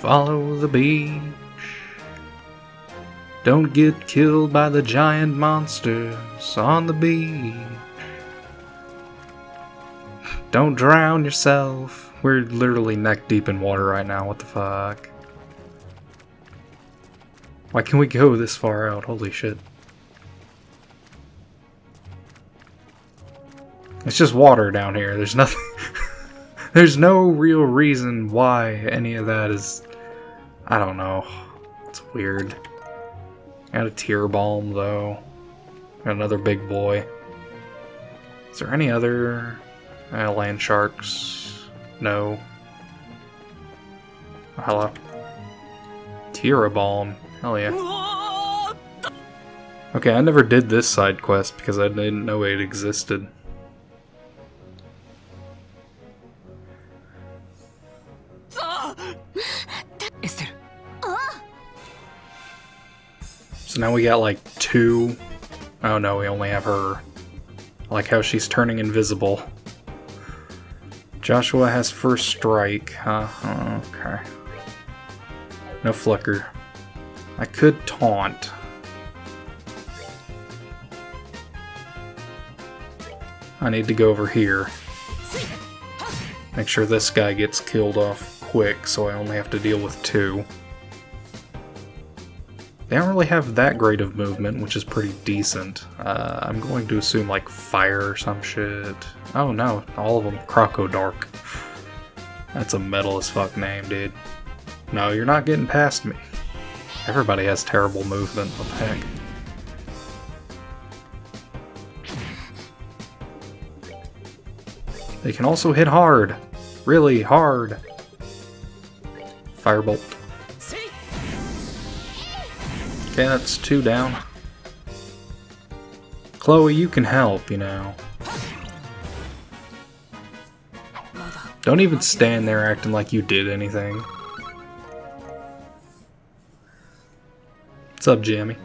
Follow the beach. Don't get killed by the giant monsters on the beach. Don't drown yourself. We're literally neck deep in water right now. What the fuck? Why can we go this far out? Holy shit. It's just water down here. There's nothing. There's no real reason why any of that is. I don't know. It's weird. Got a tear balm though. Got another big boy. Is there any other uh, land sharks? No. Oh, hello. Tira balm. Hell yeah. Okay, I never did this side quest because I didn't know it existed. Now we got like two. Oh no, we only have her. I like how she's turning invisible. Joshua has first strike, huh? Okay. No flicker. I could taunt. I need to go over here. Make sure this guy gets killed off quick so I only have to deal with two. They don't really have that great of movement, which is pretty decent. Uh, I'm going to assume like fire or some shit. Oh no, all of them Crocodark. That's a metal as fuck name, dude. No, you're not getting past me. Everybody has terrible movement, what the heck? They can also hit hard. Really hard. Firebolt. Okay, that's two down. Chloe, you can help, you know. Don't even stand there acting like you did anything. What's up, Jamie?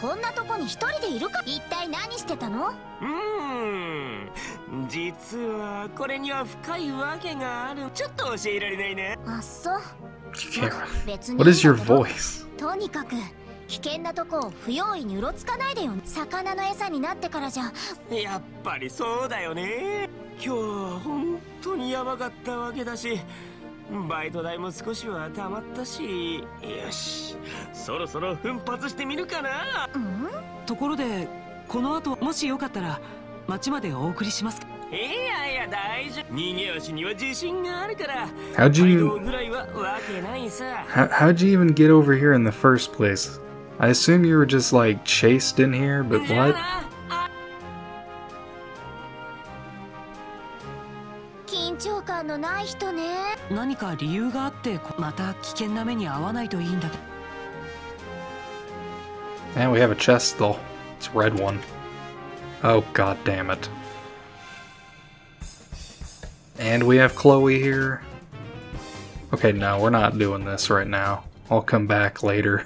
こんなとこに一人でいるか？一体何してたの？うーん。実はこれには深いわけがある。ちょっと教えられないね。あっそ。う What is your voice? とにかく危険なとこを不用意にうろつかないでよ。魚の餌になってからじゃ。やっぱりそうだよね。今日は本当にやばかったわけだしバイト代も少しは貯まったし。よし。そろそろ奮発してみるかな。うん？ところでこの後もしよかったら町までお送りしますいやいや大丈夫。逃げ足には自信があるから。How'd 街 you 道ぐらいはわけないさ。How, how'd you even get over here in the first place? I assume you were just like chased in here, but what? 緊張感のない人ね何か理由があってこまた危険な目に遭わないといいんだけど And we have a chest though. It's a red one. Oh god damn it. And we have Chloe here. Okay, no, we're not doing this right now. I'll come back later.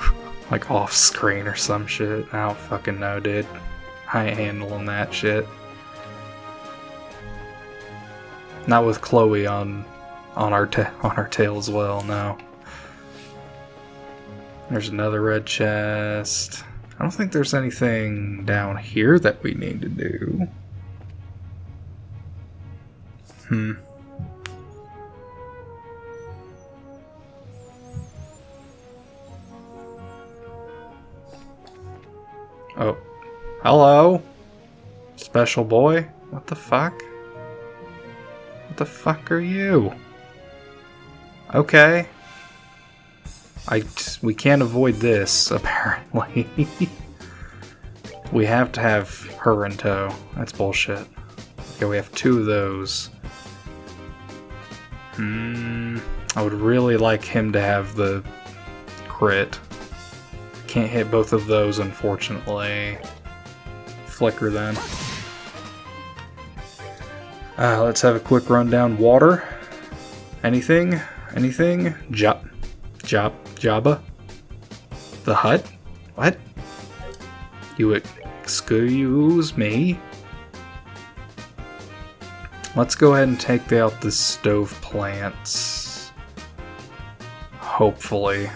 like off screen or some shit. I don't fucking know, dude. I ain't handling that shit. Not with Chloe on on our on our tail as well, no. There's another red chest. I don't think there's anything down here that we need to do. Hmm. Oh. Hello? Special boy? What the fuck? What the fuck are you? Okay. I we can't avoid this apparently. we have to have her in tow. That's bullshit. Okay, we have two of those. Hmm. I would really like him to have the crit. Can't hit both of those, unfortunately. Flicker then. Uh, let's have a quick rundown. Water. Anything? Anything? Jop. Jop. Jabba? The hut? What? You excuse me? Let's go ahead and take out the stove plants. Hopefully.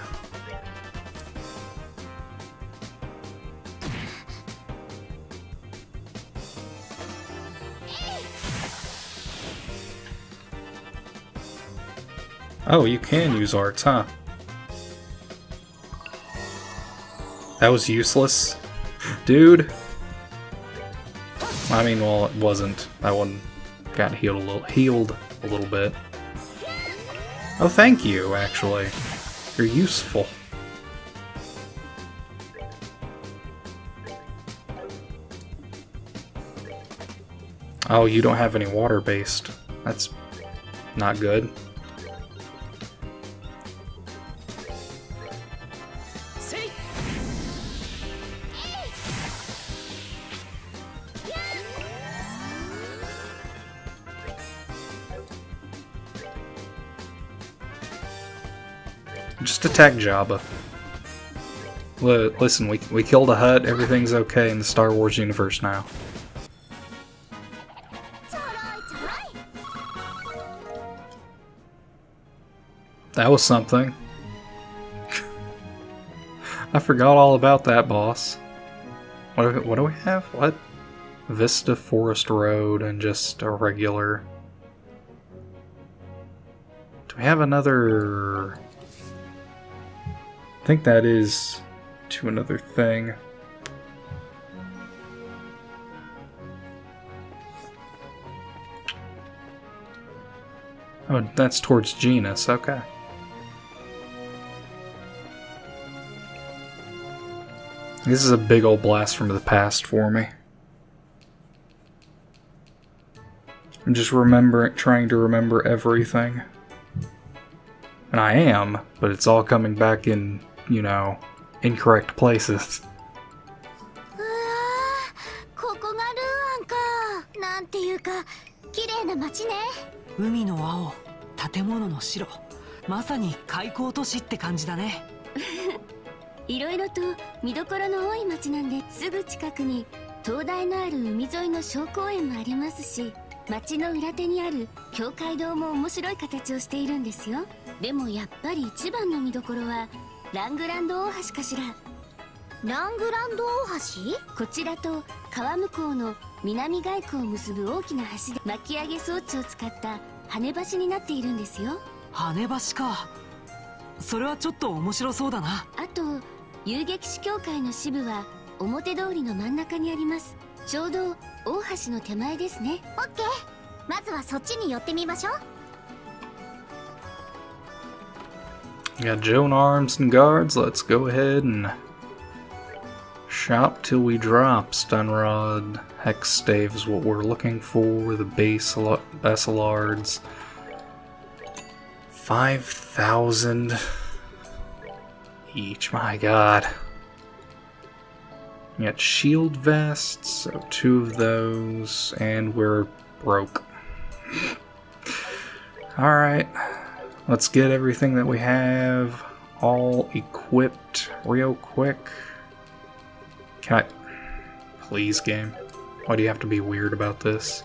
Oh, you can use arts, huh? That was useless. Dude. I mean, well, it wasn't. That one got healed a little, healed a little bit. Oh, thank you, actually. You're useful. Oh, you don't have any water-based. That's not good. Attack Jabba. Listen, we, we killed a hut, everything's okay in the Star Wars universe now. That was something. I forgot all about that boss. What do, we, what do we have? What? Vista Forest Road and just a regular... Do we have another... I think that is to another thing. Oh, that's towards genus, okay. This is a big old blast from the past for me. I'm just remembering, trying to remember everything. And I am, but it's all coming back in, you know, incorrect places. うわーここがルーアンか。なんていうか綺麗な街ね。海の青建物の白。まさに開港都市って感じだね。いろいろと見どころの多い街なんですぐ近くに灯台のある海沿いの小公園もありますし街の裏手にある教会堂も面白い形をしているんですよ。でもやっぱり一番の見どころはラングランド大橋かしら？ラングランド大橋？こちらと川向こうの南外区を結ぶ大きな橋で巻き上げ装置を使った跳ね橋になっているんですよ。跳ね橋か。それはちょっと面白そうだな。あと遊撃士協会の支部は表通りの真ん中にあります。ちょうど大橋の手前ですね。オッケー。まずはそっちに寄ってみましょう Got Joan arms and guards. Let's go ahead and shop till we drop. Stunrod, Hex Stave is what we're looking for. The base Basillards. 5,000 each. My god. Got shield vests, so two of those, and we're broke. Alright. Let's get everything that we have all equipped real quick. Can I... Please, game. Why do you have to be weird about this?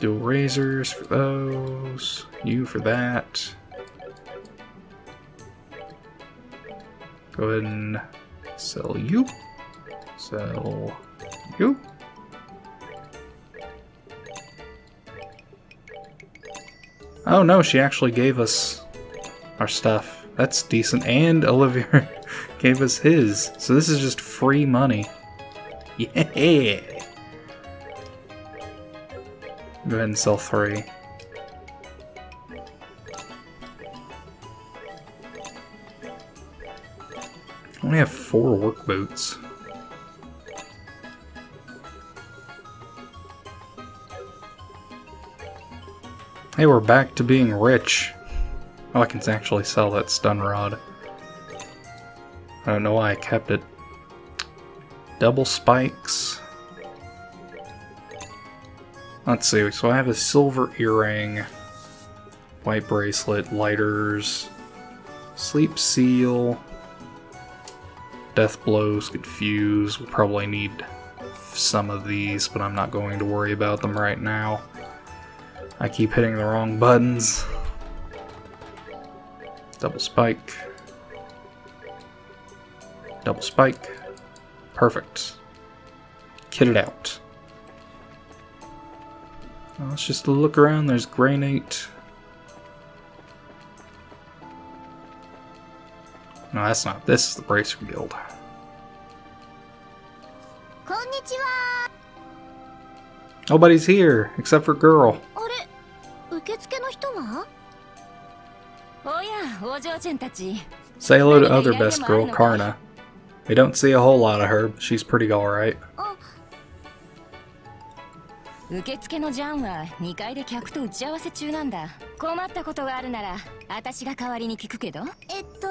Dual razors for those. You for that. Go ahead and sell you. Sell you. Oh no, she actually gave us our stuff. That's decent. And Olivier gave us his. So this is just free money. Yeah! Go ahead and sell three. only have four work boots. Hey, we're back to being rich. Oh, I can actually sell that stun rod. I don't know why I kept it. Double spikes. Let's see, so I have a silver earring, white bracelet, lighters, Sleep Seal. Death Blows, Confuse. We'll probably need some of these, but I'm not going to worry about them right now. I keep hitting the wrong buttons. Double spike. Double spike. Perfect. Kit it out. Now let's just look around. There's granite. No, that's not. This is the Bracer Guild. Konnichiwa. Nobody's here except for girl. 受付の人は？おやお嬢ちゃんたち。Say hello to other best girl, Karna. We don't see a whole lot of her, but she's pretty alright. あ受付のジャンは2階で客と打ち合わせ中なんだ。困ったことがあるなら私が代わりに聞くけど。えっと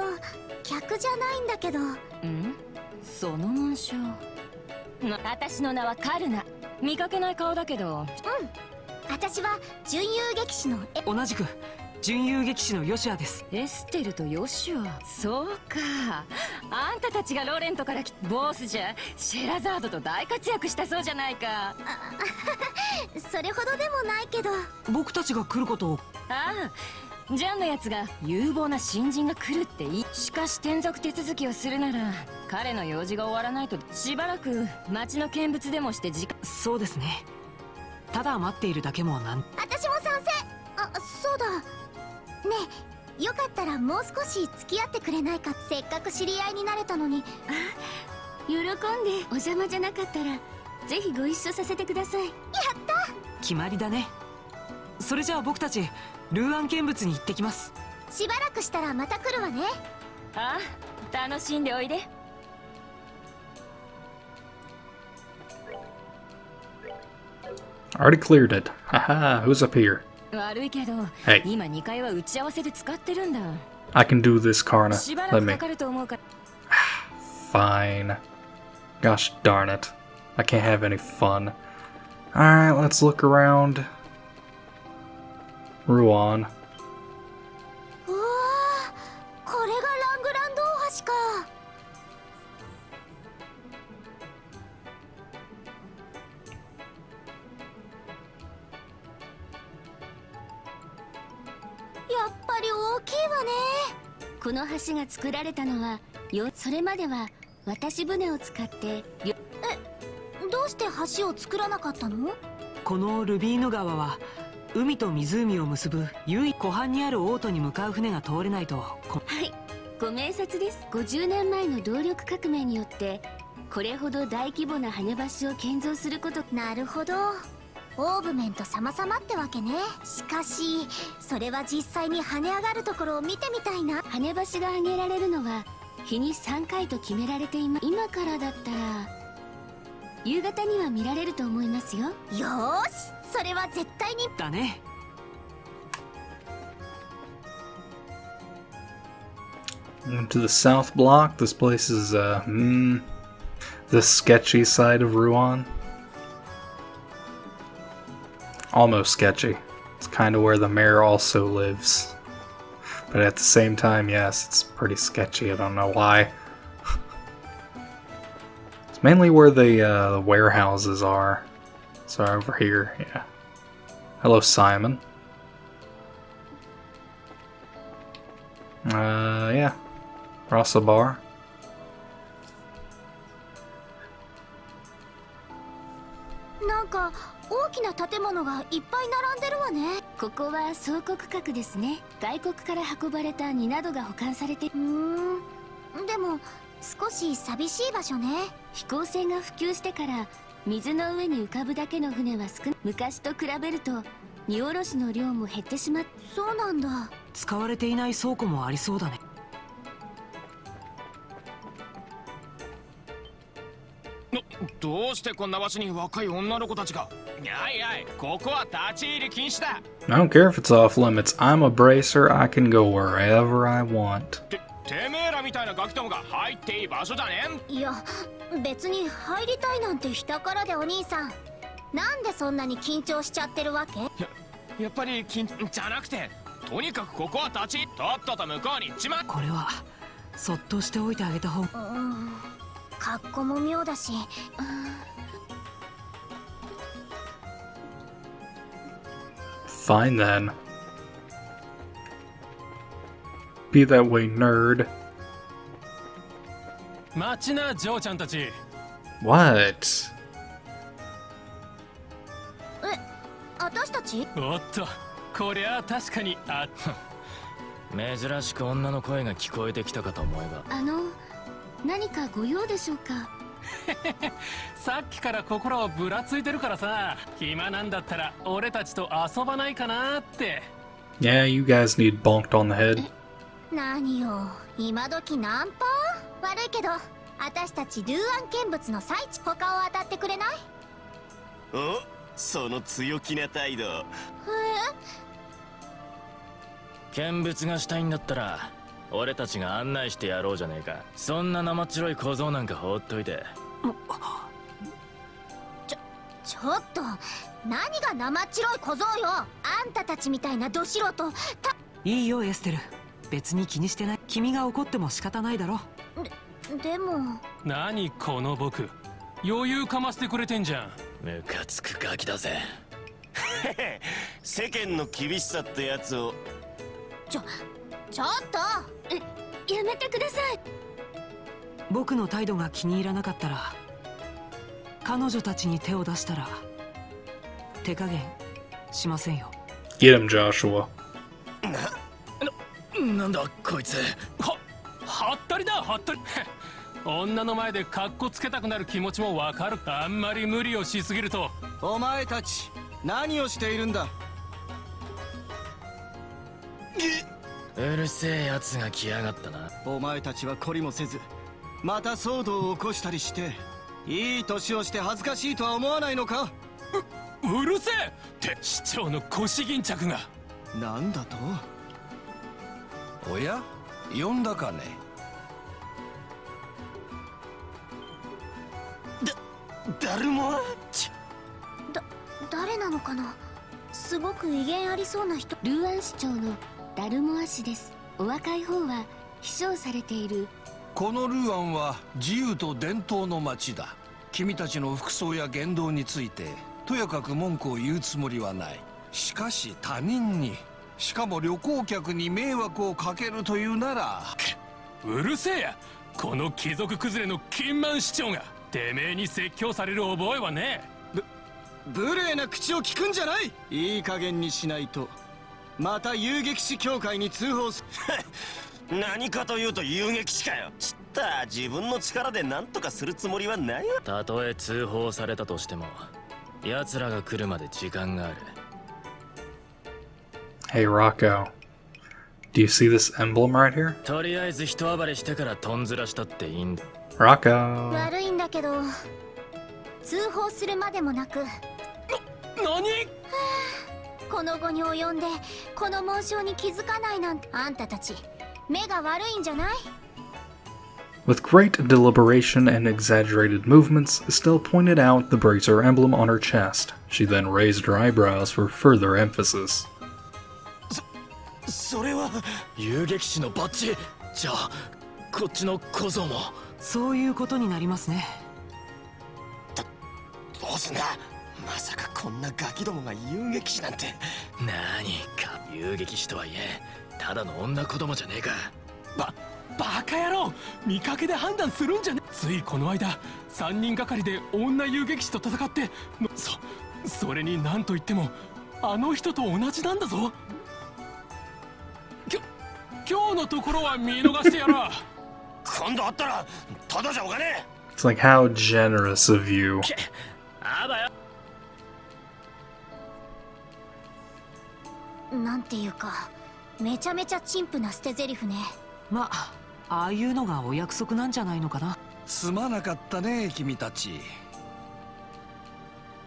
客じゃないんだけど。うん？その紋章。な私の名はカルナ。見かけない顔だけど私は準遊撃士のえ同じく準遊撃士のヨシアです。エステルとヨシュア。そうか。あんたたちがロレントから来ボスじゃシェラザードと大活躍したそうじゃないか。それほどでもないけど。僕たちが来ることを。ああ。ジャンのやつが有望な新人が来るっていい。しかし転属手続きをするなら彼の用事が終わらないとしばらく町の見物でもして時間。そうですねただ待っているだけもなん私も賛成あそうだ。ねえよかったらもう少し付き合ってくれないかせっかく知り合いになれたのに。喜んで。お邪魔じゃなかったらぜひご一緒させてください。決まりだね。それじゃあ僕たちルーアン見物に行ってきます。しばらくしたらまた来るわね。ああ楽しんでおいで Already cleared it. Haha, who's up here? 悪いけど、Hey. 今2階は打ち合わせで使ってるんだ I can do this, Karna. しばら Let く me. かかると思うから Fine. Gosh darn it. I can't have any fun. Alright, let's look around. Ruan. の橋が作られたのはよそれまでは渡し船を使ってよえどうして橋を作らなかったの？このルビーヌ川は海と湖を結ぶ唯一湖畔にあるオートに向かう船が通れないとこはい。ご明察です。50年前の動力革命によってこれほど大規模な羽橋を建造すること。なるほどオーブメント様々ってわけね。しかしそれは実際に跳ね上がるところを見てみたいな。跳ね橋が上げられるのは日に3回と決められています。今からだったら夕方には見られると思いますよ。よーし！それは絶対に。だね。To the south block, this place is, uh, hmm, the sketchy side of Ruan. Almost sketchy. It's kind of where the mayor also lives. But at the same time, yes, it's pretty sketchy. I don't know why. it's mainly where the, uh, the warehouses are. So over here, yeah. Hello, Simon. Uh, yeah. Rasa Bar. いっぱい並んでるわね。ここは倉庫区画ですね。外国から運ばれた荷などが保管されてうん。でも少し寂しい場所ね。飛行船が普及してから水の上に浮かぶだけの船は少な昔と比べると荷下ろしの量も減ってしまっそうなんだ。使われていない倉庫もありそうだね。どうしてこんな場所に若い女の子たちが？やいやいここは立ち入り禁止だ。I don't care if it's off limits. I'm a bracer. I can go wherever I want. ててめえらみたいなガキどもが入っていい場所じゃねいや別に入りたいなんてしたからでお兄さん。なんでそんなに緊張しちゃってるわけ？えやっぱり禁じゃなくてとにかくここは立ちとっとと向こうに行っちまこれはそっとしておいてあげた方が。うん格好も妙だし、うん Fine then. Be that way, nerd. 待ちなジョーちゃんたち What? 私たち？おっとこりゃ確かにあ珍しく女の声が聞こえてきたかと思えばあの何かご用でしょうか？さっきから心をぶらついてるからさ暇なんだったら俺たちと遊ばないかなって。Yeah, you guys need bonked on the head. 何よ今時ナンパ？悪いけど私たちルーアン見物の最地他を当たってくれない？おその強気な態度。見物がしたいんだったら俺たちが案内してやろうじゃねえか。そんな生っ白い小僧なんか放っといて。ちょっと。何が生っ白い小僧よ。あんたたちみたいなど素人。たいいよエステル。別に気にしてない。君が怒っても仕方ないだろ。でも。何この僕。余裕かましてくれてんじゃん。ムカつくガキだぜ。世間の厳しさってやつを。ちょちょっと。えやめてください。僕の態度が気に入らなかったら彼女たちに手を出したら手加減しませんよ。Him, Joshua. なんだこいつ。ははったりだはったり。女の前でカッコつけたくなる気持ちもわかる。あんまり無理をしすぎると。お前たち何をしているんだ？うるせえやつが来やがったな。お前たちは懲りもせずまた騒動を起こしたりしていい年をして恥ずかしいとは思わないのか？うるせえって市長の腰巾着が。なんだと？おや？呼んだかね？誰もだ誰なのかな？すごく威厳ありそうな人。ルーアン市長のダルモア氏です。お若い方は秘書をされている。このルーアンは自由と伝統の街だ。君たちの服装や言動についてとやかく文句を言うつもりはない。しかし他人に。しかも旅行客に迷惑をかけるというなら。うるせえや。この貴族崩れの金満市長が。てめえに説教される覚えはね無礼な口を聞くんじゃない。いい加減にしないとまた遊撃士協会に通報す 何かというと遊撃士かよ。ちった自分の力で何とかするつもりはないわたとえ通報されたとしても奴らが来るまで時間がある。Hey, Rocco. Do you see this emblem right here? とりあえず人暴れしてからとんずらしたっていいんだ。Rocco. 悪いんだけど通報するまでもなく。何？この後に及んでこの紋章に気づかないなんてあんたたち目が悪いんじゃない With great deliberation and exaggerated movements, Estelle pointed out the bracer emblem on her chest. She then raised her eyebrows for further emphasis. それは遊撃士のバッジじゃあこっちの小僧もそういうことになりますねどうすんだまさかこんなガキどもが遊撃士なんて。何か遊撃士とはいえただの女子供じゃねえか。ババカ野郎見かけで判断するんじゃねついこの間3人がかりで女遊撃士と戦ってのそそれに何と言ってもあの人と同じなんだぞ。きょ今日のところは見逃してやろう今度会ったらただじゃおかね It's like, how generous of you. あばよなんていうかめちゃめちゃ陳腐な捨て台詞ね。まあああいうのがお約束なんじゃないのかな。すまなかったね君たち。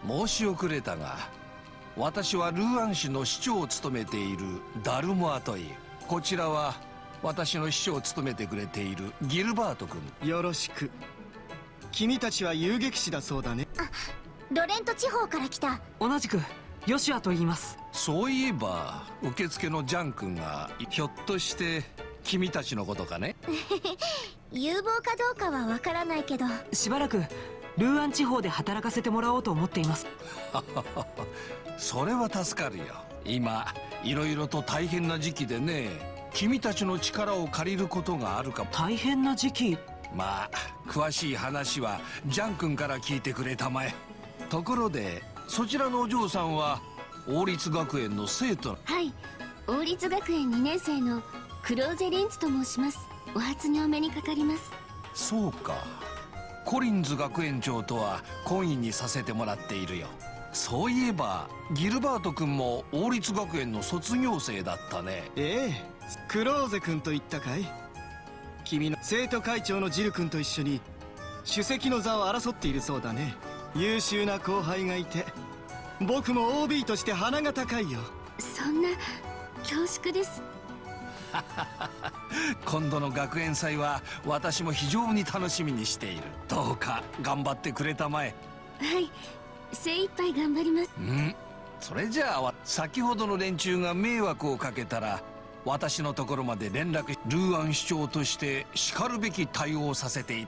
申し遅れたが私はルーアン市の市長を務めているダルモアというこちらは私の秘書を務めてくれているギルバート君。よろしく。君たちは遊撃士だそうだね。ロレント地方から来た。同じくヨシアと言いますそういえば受付のジャン君がひょっとして君たちのことかね？有望かどうかはわからないけど。しばらくルーアン地方で働かせてもらおうと思っています。それは助かるよ。今いろいろと大変な時期でね君たちの力を借りることがあるかも。大変な時期？まあ詳しい話はジャン君から聞いてくれたまえ。ところでそちらのお嬢さんは王立学園の生徒はい。王立学園2年生のクローゼリンツと申します。お初にお目にかかります。そうか。コリンズ学園長とは懇意にさせてもらっているよ。そういえばギルバート君も王立学園の卒業生だったね。ええ。クローゼ君と言ったかい？君の生徒会長のジル君と一緒に首席の座を争っているそうだね。優秀な後輩がいて僕も OB として鼻が高いよ。そんな恐縮です。今度の学園祭は私も非常に楽しみにしている。どうか頑張ってくれたまえ。はい。精一杯頑張ります。うん。それじゃあ先ほどの連中が迷惑をかけたら私のところまで連絡ルーアン市長としてしかるべき対応させてい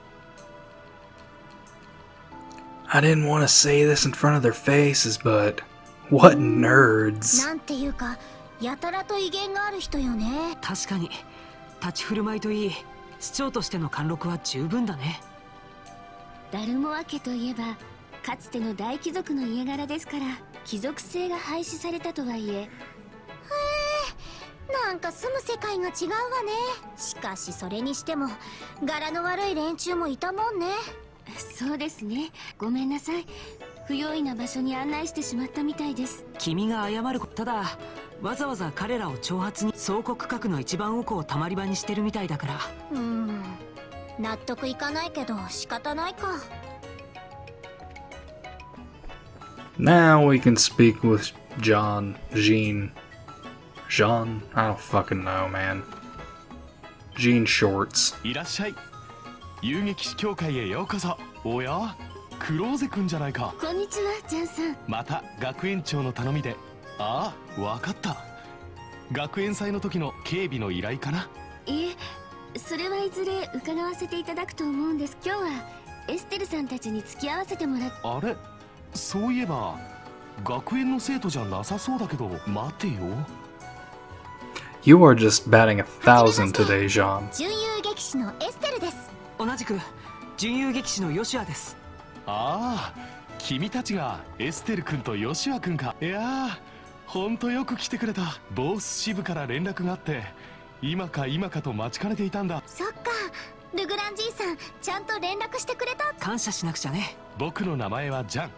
I didn't want to say this in front of their faces, but what nerds. なんていうかやたらと威厳がある人よね。確かに。立ち振る舞いといい市長としての貫禄は十分だね。ダルモア家といえばかつての大貴族の家柄ですから貴族性が廃止されたとはいえ。へえなんか住む世界が違うわね。しかしそれにしても柄の悪い連中もいたもんねそうですね。ごめんなさい。不用意な場所に案内してしまったみたいです。君が謝るただわざわざ彼らを挑発に総国閣の一番奥をたまり場にしてるみたいだから。うん。納得いかないけど仕方ないか。Now we can speak with John, Jean, Jean? I don't fucking know, man. Jean Shorts. いらっしゃい遊撃士協会へようこそ。おや？クローゼ君じゃないか。こんにちはジャンさん。また学園長の頼みで。ああわかった。学園祭の時の警備の依頼かな。いえそれはいずれ伺わせていただくと思うんです。今日はエステルさんたちに付き合わせてもらっあれ？そういえば学園の生徒じゃなさそうだけど待てよ。You are just batting a thousand today, Jean. 準遊撃士のエステルです同じく準遊撃士のヨシアです。ああ君たちがエステル君とヨシュア君か。いやーほんとよく来てくれた。ボース支部から連絡があって今か今かと待ちかねていたんだ。そっか。ルグランじいさんちゃんと連絡してくれた。感謝しなくちゃね。僕の名前はジャン。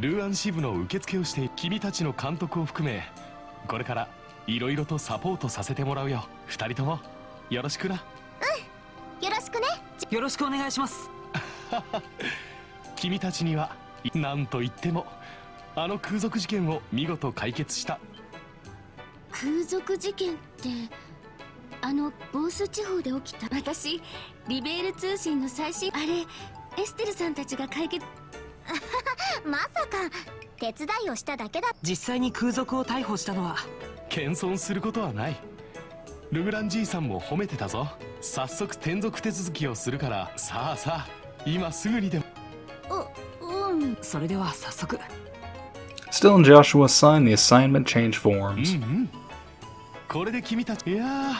ルーアン支部の受付をして君たちの監督を含めこれからいろいろとサポートさせてもらうよ。二人ともよろしくなよろしくお願いします。君たちには何と言ってもあの空賊事件を見事解決した。空賊事件ってあのボース地方で起きた私リベール通信の最新あれエステルさんたちが解決 まさか手伝いをしただけだ。実際に空賊を逮捕したのは謙遜することはないルグランじいさんも褒めてたぞ早速転属手続きをするからさあさあ今すぐにでもううんそれでは早速 Still in Joshua's sign, the assignment change forms. うんうんこれで君たちいやー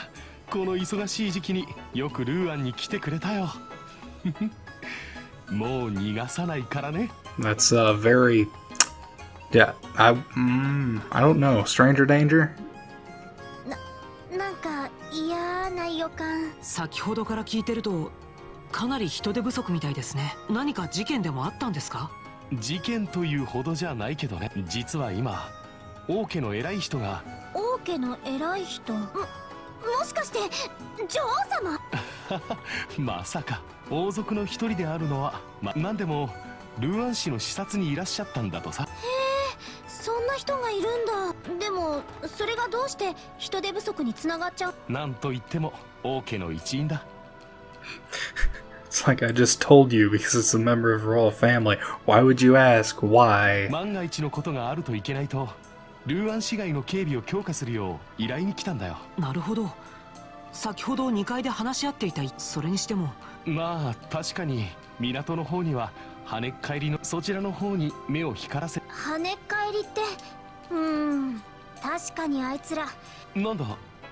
この忙しい時期によくルーアンに来てくれたよ もう逃がさないからね That's uh, very. Yeah, I. Mm, I don't know. Stranger danger? 先ほどから聞いてるとかなり人手不足みたいですね。何か事件でもあったんですか？事件というほどじゃないけどね。実は今王家の偉い人が王家の偉い人？ももしかして女王様？まさか王族の一人であるのはま何でもルーアン氏の視察にいらっしゃったんだとさ。そんな人がいるんだ。でもそれがどうして人手不足につながっちゃう？なんと言っても王家の一員だ。It's like I just told you because it's a member of the royal family. Why would you ask why? 万が一のことがあるといけないとルーアン市街の警備を強化するよう依頼に来たんだよ。なるほど。先ほど2階で話し合っていたそれにしても。まあ確かに港の方には跳ねっ返りのそちらの方に目を光らせ。跳ねっ返りってうーん確かにあいつらなんだ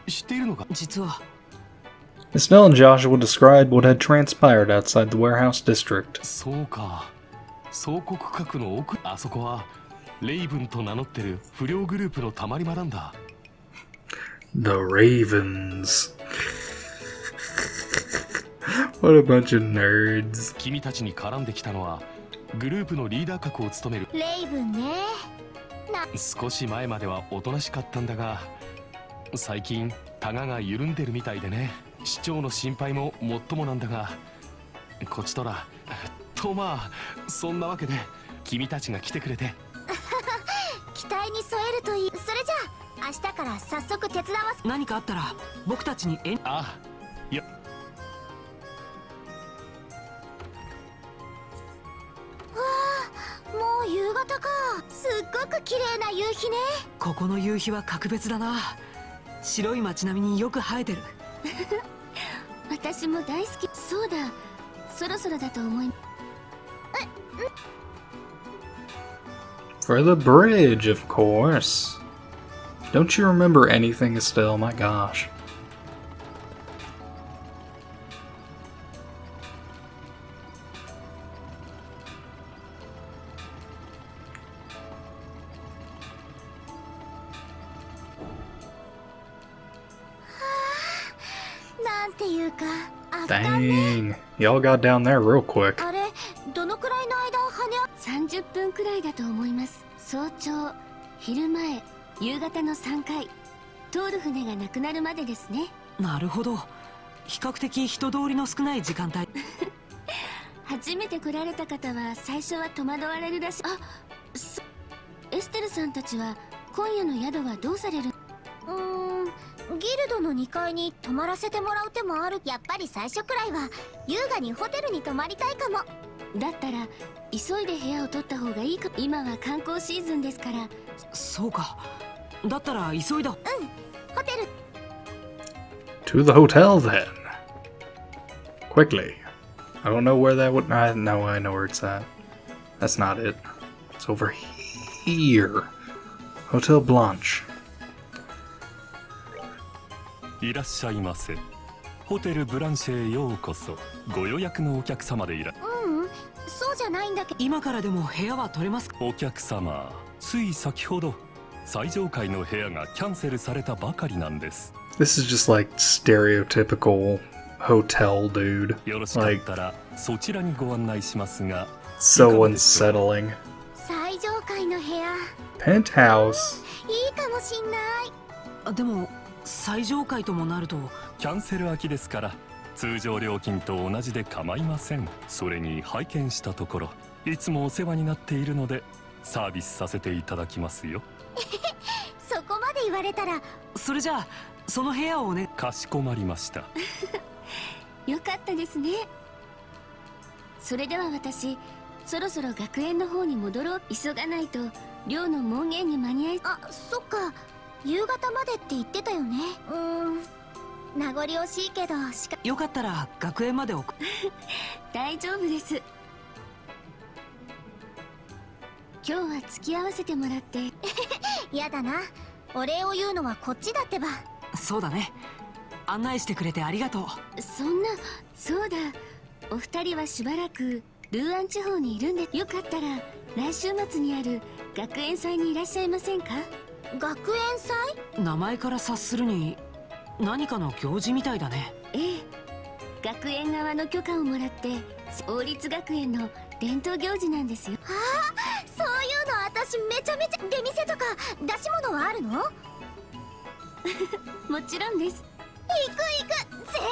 知っているのか実は Estelle and Joshua described what had transpired outside the warehouse district. そうか総国閣の奥あそこはレイブンと名乗ってる不良グループのたまり場なんだ The Ravens. what a bunch of nerds. 君たちに絡んできたのは グループのリーダー格を務める。レイブンね少し前まではおとなしかったんだが最近タガが緩んでるみたいでね。市長の心配ももっともなんだがこちとらとまあそんなわけで君たちが来てくれて。期待に添えるといい。それじゃあ明日から早速手伝わせ何かあったら僕たちにえあいやもう夕方かすっごく綺麗な夕日ねここの夕日は格別だな白い街並みによく映えてる私も大好きそうだそろそろだと思い For the bridge, of course. Don't you remember anything, Estelle? My gosh. Y'all got down there real quick. あれどのくらいの間？跳ね30分くらいだと思います。早朝昼前夕方の3回。通る船がなくなるまでですね。なるほど。比較的人通りの少ない時間帯。初めて来られた方は最初は戸惑われるらしい。あそエステルさんたちは今夜の宿はどうされるルドの2階に泊まらせてもらう手もあるやっぱり最初くらいは優雅にホテルに泊まりたいかもだったら急いで部屋を取った方がいいか今は観光シーズンですからそうかだったら急いだホテル To the hotel, then. Quickly. I don't know where that would. I know I know where it's at. That's not it. It's over here. Hotel Blanche. いらっしゃいませ。ホテルブランシェへようこそ。ご予約のお客様でいらううん。そうじゃないんだけど。今からでも部屋は取れますか？お客様つい先ほど最上階の部屋がキャンセルされたばかりなんです。This is just like stereotypical hotel dude. よろしかったらそちらにご案内しますが So unsettling. 最上階の部屋。Penthouse. いいかもしんない。あでも最上階ともなると。キャンセル空きですから通常料金と同じで構いません。それに拝見したところいつもお世話になっているのでサービスさせていただきますよ。そこまで言われたら。それじゃあその部屋をね。かしこまりました。よかったですね。それでは私そろそろ学園の方に戻ろう。急がないと寮の門限に間に合いあそっか夕方までって言ってたよね。うーん。名残惜しいけどしかよかったら学園まで送 大丈夫です。今日は付き合わせてもらって。やだな。お礼を言うのはこっちだってば。そうだね。案内してくれてありがとう。そんなそうだ。お二人はしばらくルーアン地方にいるんでよかったら来週末にある学園祭にいらっしゃいませんか？学園祭？名前から察するに何かの行事みたいだね。ええ。学園側の許可をもらって王立学園の伝統行事なんですよ。ああそういうの私めちゃめちゃ出店とか出し物はあるの？もちろんです。行く行く絶対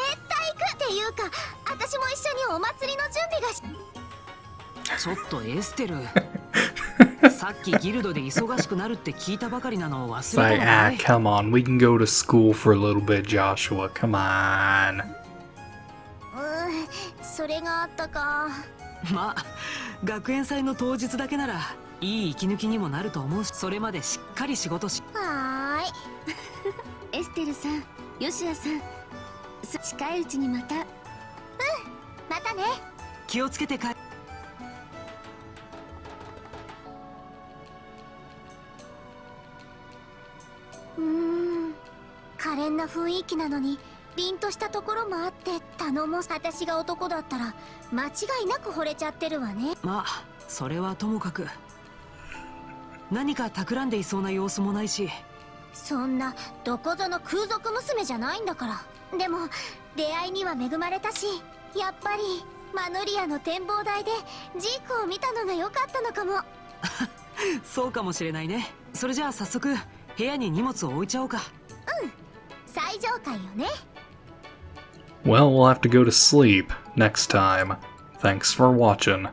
行くっていうか私も一緒にお祭りの準備がしちょっとエステル さっきギルドで忙しくなるって聞いたばかりなのを忘れ like, た ah, のかい？Come on. We can go to school for a little bit, Joshua. Come on. うんそれがあったかまあ学園祭の当日だけならいい息抜きにもなると思うしそれまでしっかり仕事しはーいエステルさんヨシアさんす近いうちにまたうんまたね気をつけて帰気なのに凛としたところもあって頼もう私が男だったら間違いなく惚れちゃってるわね。まあそれはともかく。何か企んでいそうな様子もないし。そんなどこぞの空賊娘じゃないんだから。でも出会いには恵まれたしやっぱりマヌリアの展望台でジークを見たのが良かったのかも。そうかもしれないね。それじゃあ早速部屋に荷物を置いちゃおうか。最上階よね Well, we'll have to go to sleep next time. Thanks for watching.